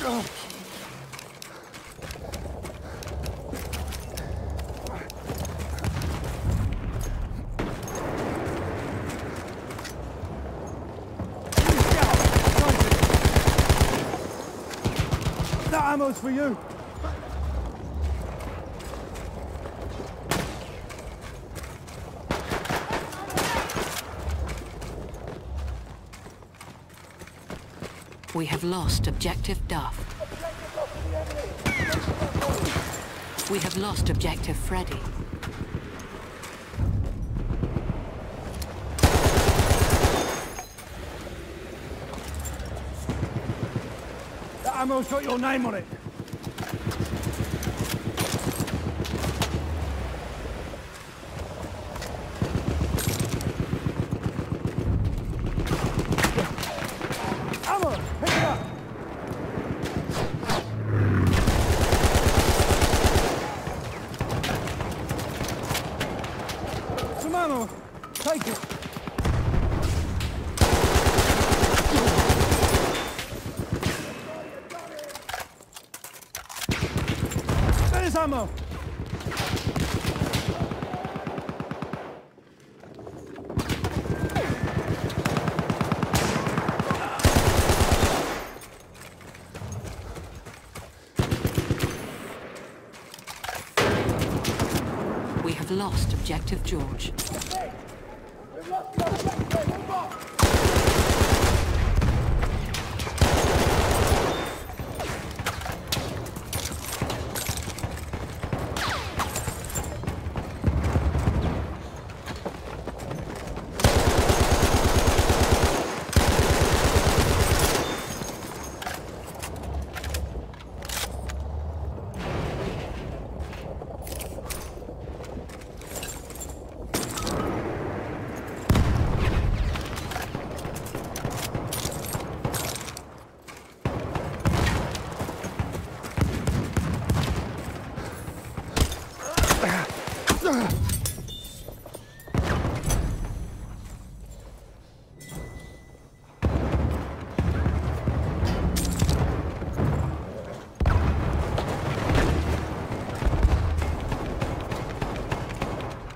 That ammo's for you. We have lost objective Duff. We have lost objective Freddy. That ammo's got your name on it. Ammo! Pick it up! Some ammo! Take it! There's ammo! We have lost objective George. よかった!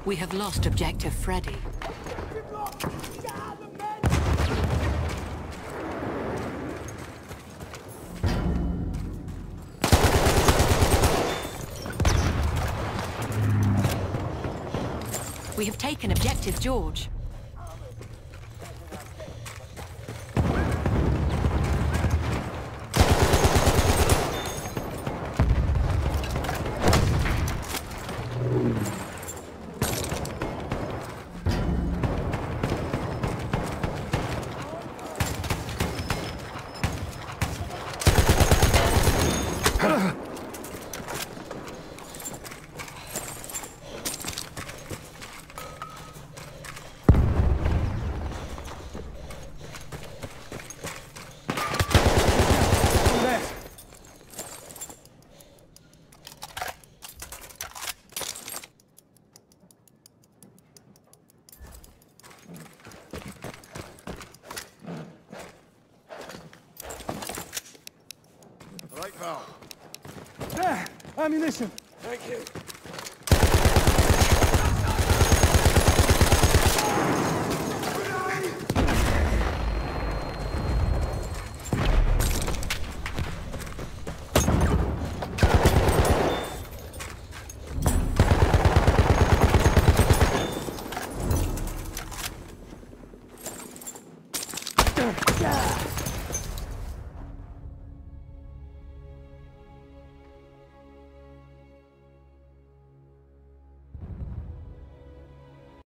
We have lost objective Freddy. We have taken objective George. Right, pal. Ammunition! Thank you.